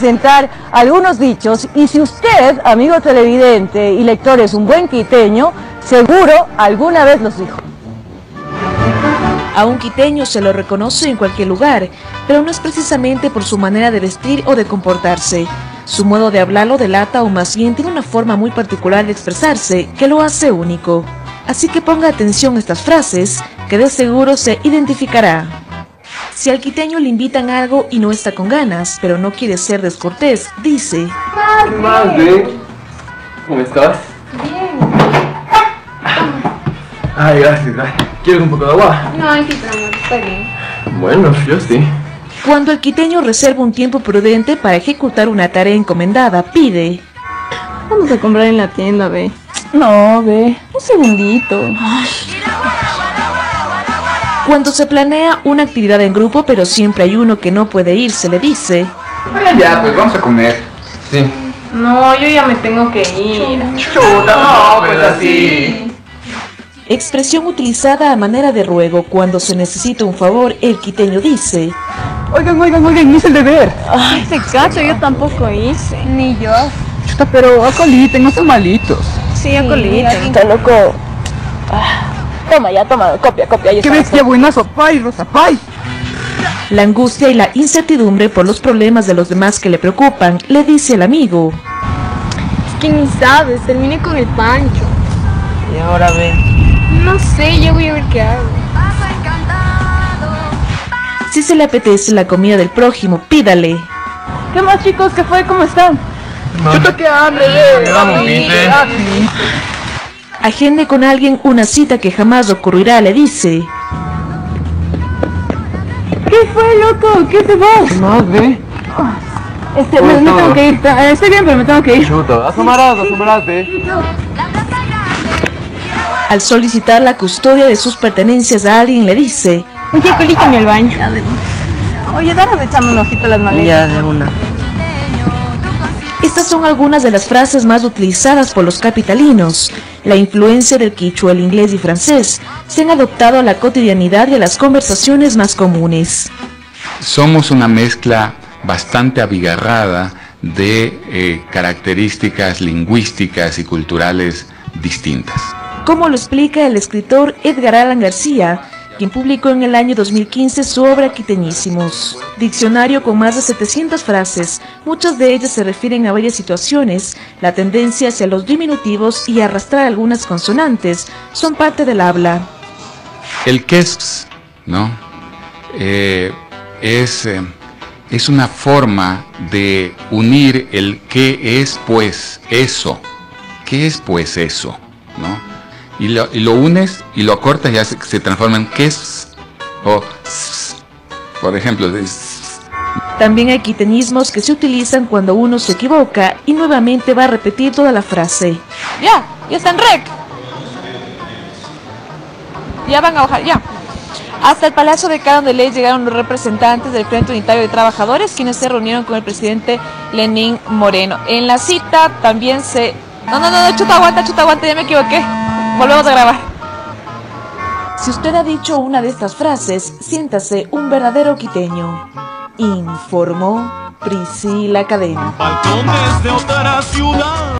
presentar algunos dichos y si usted, amigo televidente y lector, es un buen quiteño, seguro alguna vez los dijo. A un quiteño se lo reconoce en cualquier lugar, pero no es precisamente por su manera de vestir o de comportarse. Su modo de hablar lo delata o más bien tiene una forma muy particular de expresarse que lo hace único. Así que ponga atención a estas frases que de seguro se identificará. Si al quiteño le invitan algo y no está con ganas, pero no quiere ser descortés, dice... Más de... ¿Cómo estás? Bien. Ay, gracias, gracias. ¿Quieres un poco de agua? No, aquí amor, está bien. Bueno, yo sí. Cuando el quiteño reserva un tiempo prudente para ejecutar una tarea encomendada, pide... Vamos a comprar en la tienda, ve. No, ve. Un segundito. Cuando se planea una actividad en grupo, pero siempre hay uno que no puede ir, se le dice... Bueno, ya, pues vamos a comer. Sí. No, yo ya me tengo que ir. Chuta, no, pues así. Expresión utilizada a manera de ruego cuando se necesita un favor, el quiteño dice... Oigan, oigan, oigan, hice el deber. Ay, se cacho, yo tampoco hice. Ni yo. Chuta, pero acoliten, no son malitos. Sí, a colita. Está loco. Ah, Toma, ya, toma, copia, copia. ¡Qué bestia buenazo! ¡Pay, Rosa, pay! La angustia y la incertidumbre por los problemas de los demás que le preocupan, le dice el amigo. Es que ni sabes, terminé con el pancho. Y ahora ve. No sé, yo voy a ver qué hago. Si se le apetece la comida del prójimo, pídale. ¿Qué más, chicos? ¿Qué fue? ¿Cómo están? ¡Chuta, qué hambre! Vamos. Agende con alguien una cita que jamás ocurrirá, le dice. ¿Qué fue, loco? ¿Qué se va? Más, ve. Este, me, me tengo que ir. Eh, Estoy bien, pero me tengo que ir. Chuta, asomarás, asomarás, ve. Al solicitar la custodia de sus pertenencias a alguien, le dice. Oye, colítame al baño. Oye, dame echame un ojito a las maletas. de una. Estas son algunas de las frases más utilizadas por los capitalinos. La influencia del quichua, el inglés y francés se han adoptado a la cotidianidad y a las conversaciones más comunes. somos una mezcla bastante abigarrada de eh, características lingüísticas y culturales distintas. Como lo explica el escritor Edgar Allan García, quien publicó en el año 2015 su obra Quiteñísimos, diccionario con más de 700 frases, muchas de ellas se refieren a varias situaciones, la tendencia hacia los diminutivos y arrastrar algunas consonantes son parte del habla. El quesps, ¿no? Eh, es, eh, es una forma de unir el qué es pues eso. ¿Qué es pues eso? ¿No? Y lo, y lo unes y lo acortas y ya se, se transforma en quesps o ss. por ejemplo, de ss. También hay quiteñismos que se utilizan cuando uno se equivoca y nuevamente va a repetir toda la frase. Ya, ya está en rec. Ya van a bajar, ya. Hasta el Palacio de Cadón de Ley llegaron los representantes del Frente Unitario de Trabajadores, quienes se reunieron con el presidente Lenín Moreno. En la cita también se... No, no, no, no, chuta, aguanta, chuta, aguanta, ya me equivoqué. Volvemos a grabar. Si usted ha dicho una de estas frases, siéntase un verdadero quiteño. Informó Priscila Cadena. balcones de otra ciudad.